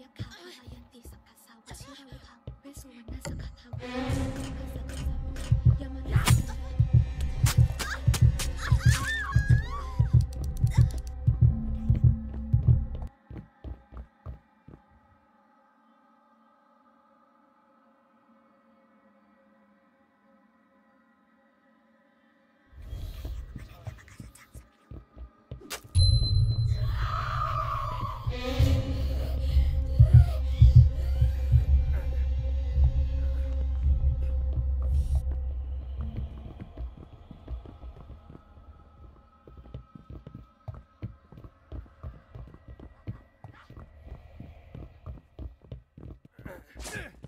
ยักขาพยันติสังกัสาวชิรวุธังเวสุวรรณสังทาว Uh.